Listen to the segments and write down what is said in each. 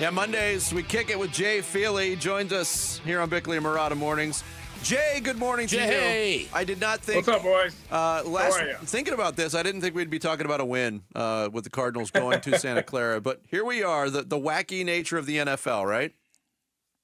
Yeah, Mondays we kick it with Jay Feely. Joins us here on Bickley and Marotta mornings. Jay, good morning to Jay. you. I did not think. What's up, boys? Uh, last How are you? thinking about this, I didn't think we'd be talking about a win uh, with the Cardinals going to Santa Clara, but here we are. The the wacky nature of the NFL, right?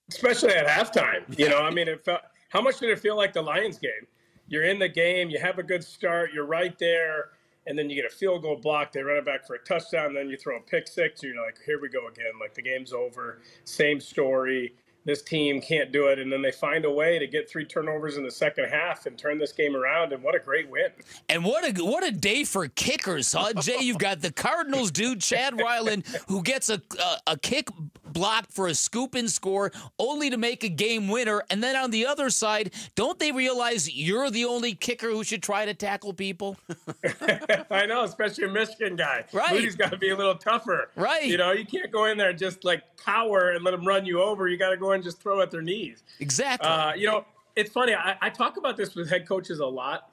Especially at halftime. You know, I mean, it felt. How much did it feel like the Lions game? You're in the game, you have a good start, you're right there, and then you get a field goal block. They run it back for a touchdown, then you throw a pick six. And you're like, here we go again. Like the game's over. Same story. This team can't do it, and then they find a way to get three turnovers in the second half and turn this game around. And what a great win! And what a what a day for kickers, huh? Jay, you've got the Cardinals dude, Chad Ryland, who gets a, a a kick blocked for a scoop and score, only to make a game winner. And then on the other side, don't they realize you're the only kicker who should try to tackle people? I know, especially a Michigan guy. Right. Moody's got to be a little tougher. Right. You know, you can't go in there and just like cower and let them run you over. You got to go in and just throw at their knees. Exactly. Uh, you know, it's funny. I, I talk about this with head coaches a lot.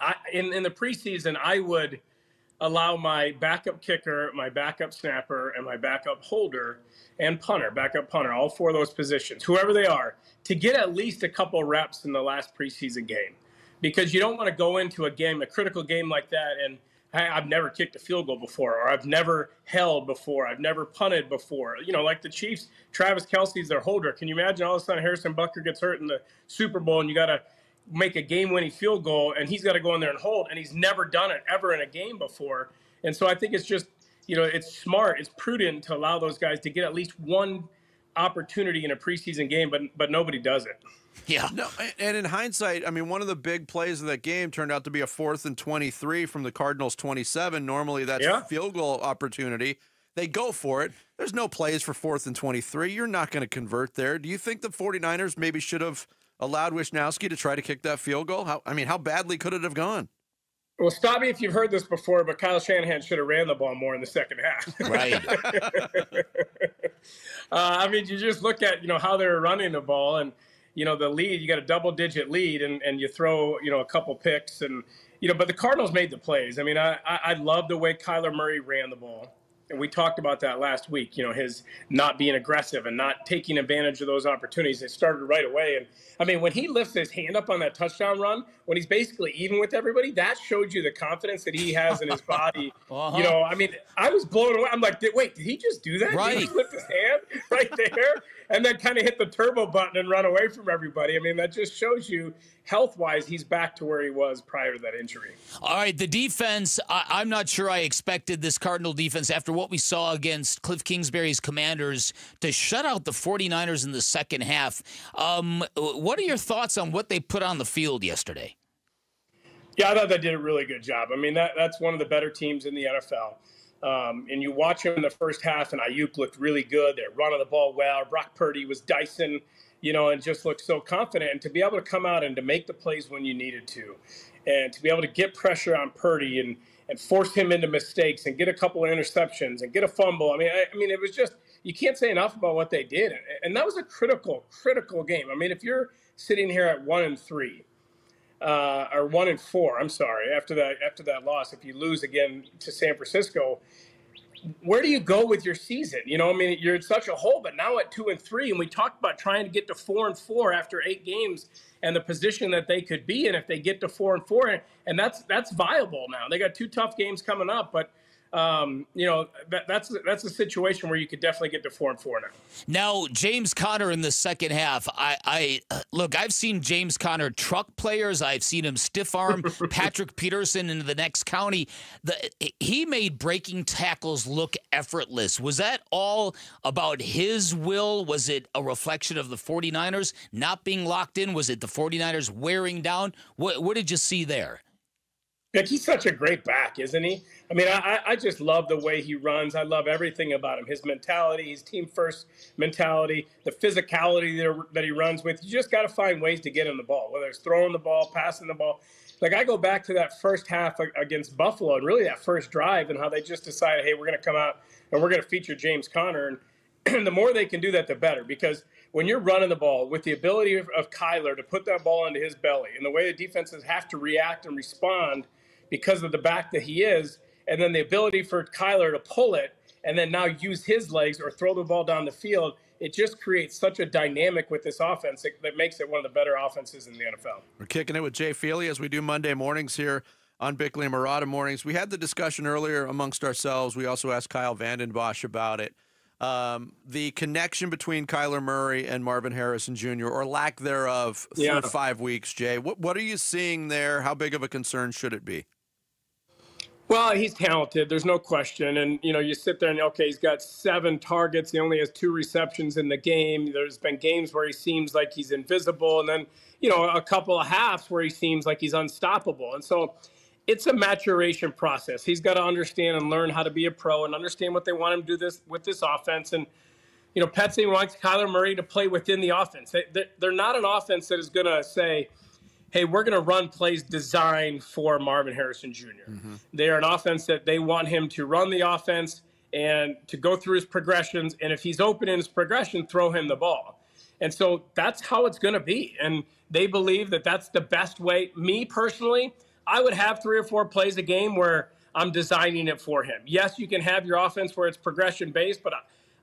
I, in in the preseason, I would allow my backup kicker, my backup snapper, and my backup holder and punter, backup punter, all four of those positions, whoever they are, to get at least a couple reps in the last preseason game, because you don't want to go into a game, a critical game like that, and hey, I've never kicked a field goal before, or I've never held before, I've never punted before. You know, like the Chiefs, Travis Kelce's their holder. Can you imagine all of a sudden Harrison Butker gets hurt in the Super Bowl and you got to make a game-winning field goal and he's got to go in there and hold, and he's never done it ever in a game before. And so I think it's just, you know, it's smart, it's prudent to allow those guys to get at least one opportunity in a preseason game, but but nobody does it. yeah. No, and in hindsight, I mean, one of the big plays of that game turned out to be a fourth and 23 from the Cardinals 27. Normally, that's Yeah. field goal opportunity. They go for it. There's no plays for fourth and 23. You're not going to convert there. Do you think the 49ers maybe should have allowed Wishnowsky to try to kick that field goal? How, I mean, how badly could it have gone? Well, stop me if you've heard this before, but Kyle Shanahan should have ran the ball more in the second half. Right. Uh, I mean, you just look at you know how they're running the ball, and you know the lead. You got a double-digit lead, and, and you throw you know a couple picks, and you know. But the Cardinals made the plays. I mean, I I, I love the way Kyler Murray ran the ball, and we talked about that last week. You know, his not being aggressive and not taking advantage of those opportunities. It started right away, and I mean, when he lifts his hand up on that touchdown run, when he's basically even with everybody, that showed you the confidence that he has in his body. Uh-huh. You know, I mean, I was blown away. I'm like, wait, did he just do that? Did he Right. just lift his hand right there and then kind of hit the turbo button and run away from everybody. I mean, that just shows you health wise, he's back to where he was prior to that injury. All right, the defense. I, I'm not sure I expected this Cardinal defense after what we saw against Kliff Kingsbury's Commanders to shut out the 49ers in the second half. Um, what are your thoughts on what they put on the field yesterday? Yeah, I thought they did a really good job. I mean, that that's one of the better teams in the NFL. Um, and you watch him in the first half, and Aiyuk looked really good. They're running the ball well. Brock Purdy was Dyson, you know, and just looked so confident. And to be able to come out and to make the plays when you needed to, and to be able to get pressure on Purdy and and force him into mistakes and get a couple of interceptions and get a fumble. I mean, I, I mean, it was just you can't say enough about what they did, and that was a critical, critical game. I mean, if you're sitting here at one and three, uh, or one and four. I'm sorry. After that, after that loss, if you lose again to San Francisco, where do you go with your season? You know, I mean, you're in such a hole. But now at two and three, and we talked about trying to get to four and four after eight games, and the position that they could be in if they get to four and four, and, that's that's viable now. They got two tough games coming up, but. Um, you know that, that's that's a situation where you could definitely get to four and four now. Now, James Conner in the second half. I, I look. I've seen James Conner truck players. I've seen him stiff arm Patrick Peterson into the next county. The, he made breaking tackles look effortless. Was that all about his will? Was it a reflection of the 49ers not being locked in? Was it the 49ers wearing down? What, what did you see there? Like he's such a great back, isn't he? I mean, I, I just love the way he runs. I love everything about him. His mentality, his team first mentality, the physicality that, that he runs with. You just got to find ways to get him the ball, whether it's throwing the ball, passing the ball. Like I go back to that first half against Buffalo and really that first drive and how they just decided, hey, we're going to come out and we're going to feature James Conner. And the more they can do that, the better. Because when you're running the ball with the ability of, of Kyler to put that ball into his belly and the way the defenses have to react and respond because of the back that he is, and then the ability for Kyler to pull it and then now use his legs or throw the ball down the field. It just creates such a dynamic with this offense that, makes it one of the better offenses in the NFL. We're kicking it with Jay Feely as we do Monday mornings here on Bickley and Marotta mornings. We had the discussion earlier amongst ourselves. We also asked Kyle Vanden Bosch about it. Um, the connection between Kyler Murray and Marvin Harrison Jr. or lack thereof Yeah. through five weeks. Jay, what what are you seeing there? How big of a concern should it be? Well, he's talented. There's no question. And, you know, you sit there and, okay, he's got seven targets. He only has two receptions in the game. There's been games where he seems like he's invisible. And then, you know, a couple of halves where he seems like he's unstoppable. And so it's a maturation process. He's got to understand and learn how to be a pro and understand what they want him to do this with this offense. And, you know, Petsy wants Kyler Murray to play within the offense. They, they're- they're not an offense that is going to say, hey, we're going to run plays designed for Marvin Harrison junior mm-hmm. They are an offense that they want him to run the offense and to go through his progressions. And if he's open in his progression, throw him the ball. And so that's how it's going to be. And they believe that that's the best way. Me personally, I would have three or four plays a game where I'm designing it for him. Yes, you can have your offense where it's progression based, but I,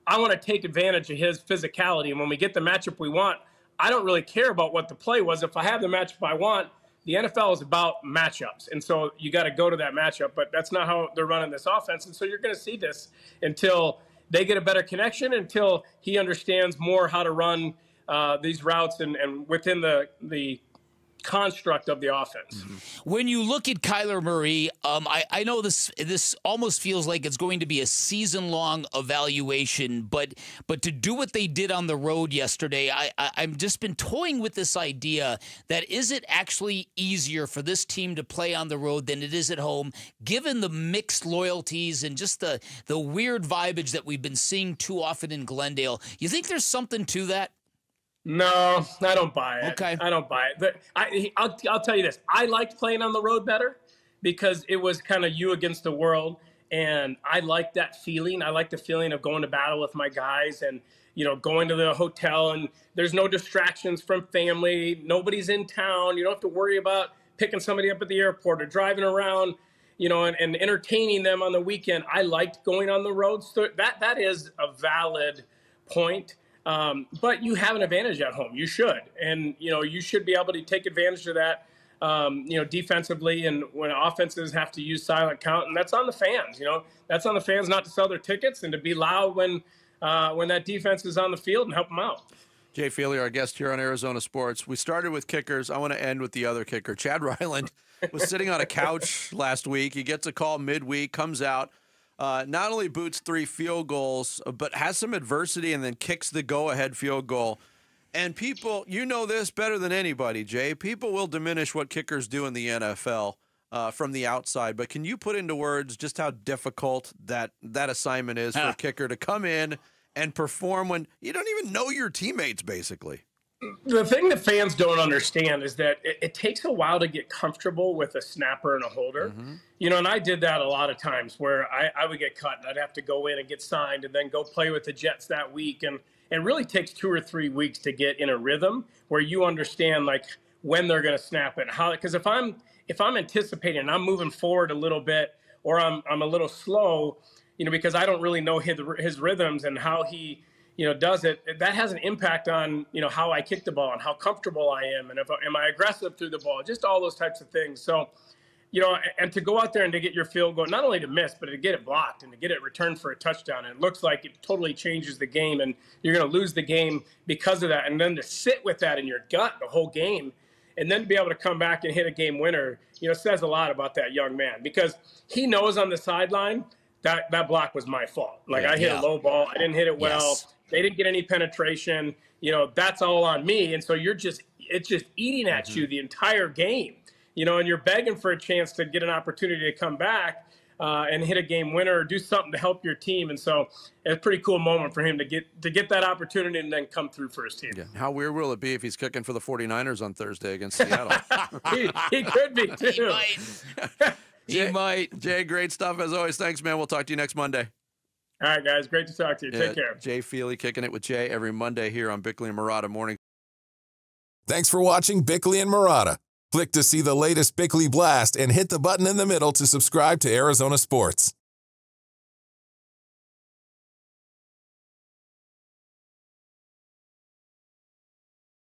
I want to take advantage of his physicality. And when we get the matchup we want, I don't really care about what the play was. If I have the matchup I want, the NFL is about matchups. And so you got to go to that matchup, but that's not how they're running this offense. And so you're going to see this until they get a better connection, until he understands more how to run uh, these routes and, and within the, the construct of the offense. When you look at Kyler Murray, um, I, I know this this almost feels like it's going to be a season long evaluation, but but to do what they did on the road yesterday, I, I I've just been toying with this idea that is it actually easier for this team to play on the road than it is at home, given the mixed loyalties and just the the weird vibage that we've been seeing too often in Glendale. You think there's something to that? No, I don't buy it. Okay. I don't buy it. I, I'll, I'll tell you this. I liked playing on the road better because it was kind of you against the world. And I like that feeling. I like the feeling of going to battle with my guys and, you know, going to the hotel and there's no distractions from family. Nobody's in town. You don't have to worry about picking somebody up at the airport or driving around, you know, and, and entertaining them on the weekend. I liked going on the road. So that, that is a valid point. Um, but you have an advantage at home. You should, and you know you should be able to take advantage of that. Um, you know, defensively, and when offenses have to use silent count, and that's on the fans. You know, that's on the fans not to sell their tickets and to be loud when uh, when that defense is on the field and help them out. Jay Feely, our guest here on Arizona Sports. We started with kickers. I want to end with the other kicker. Chad Ryland was sitting on a couch last week. He gets a call midweek, comes out, uh, not only boots three field goals, uh, but has some adversity and then kicks the go ahead field goal. And people, you know this better than anybody, Jay. People will diminish what kickers do in the NFL uh, from the outside. But can you put into words just how difficult that that assignment is for a kicker to come in and perform when you don't even know your teammates, basically? The thing that fans don't understand is that it, it takes a while to get comfortable with a snapper and a holder. Mm-hmm. You know, and I did that a lot of times where I, I would get cut and I'd have to go in and get signed and then go play with the Jets that week. And it really takes two or three weeks to get in a rhythm where you understand like when they're going to snap it and how. Because if I'm if I'm anticipating and I'm moving forward a little bit or I'm I'm a little slow, you know, because I don't really know his his rhythms and how he you know does it that has an impact on you know how i kick the ball and how comfortable i am and if am i aggressive through the ball just all those types of things so you know and to go out there and to get your field goal not only to miss but to get it blocked and to get it returned for a touchdown and it looks like it totally changes the game and you're going to lose the game because of that and then to sit with that in your gut the whole game and then to be able to come back and hit a game winner, you know, says a lot about that young man because he knows on the sideline that that block was my fault. Like I hit Yeah. a low ball, I didn't hit it well. Yes. They didn't get any penetration. You know, that's all on me. And so you're just it's just eating at you the entire game. You know, and you're begging for a chance to get an opportunity to come back. Uh, and hit a game winner or do something to help your team, and so it's a pretty cool moment for him to get to get that opportunity and then come through for his team. How weird will it be if he's kicking for the 49ers on Thursday against Seattle? he, he could be He too. might. he might. Jay, great stuff as always. Thanks, man. We'll talk to you next Monday. All right, guys. Great to talk to you. Yeah, Take care. Jay Feely kicking it with Jay every Monday here on Bickley and Marotta Morning. Thanks for watching Bickley and Marotta. Click to see the latest Bickley Blast and hit the button in the middle to subscribe to Arizona Sports.